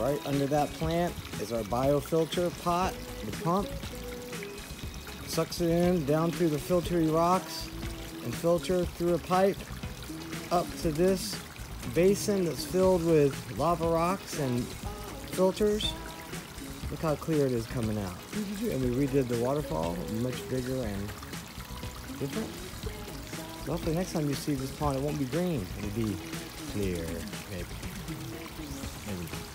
Right under that plant is our biofilter pot, the pump. Sucks it in down through the filtery rocks and filter through a pipe up to this basin that's filled with lava rocks and filters. Look how clear it is coming out. Mm-hmm. And we redid the waterfall, much bigger and different. So hopefully next time you see this pond, it won't be green. It'll be clear, maybe. Maybe.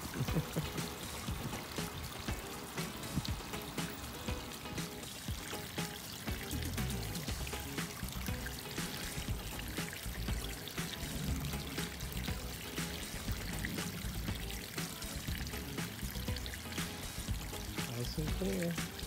Nice and clear.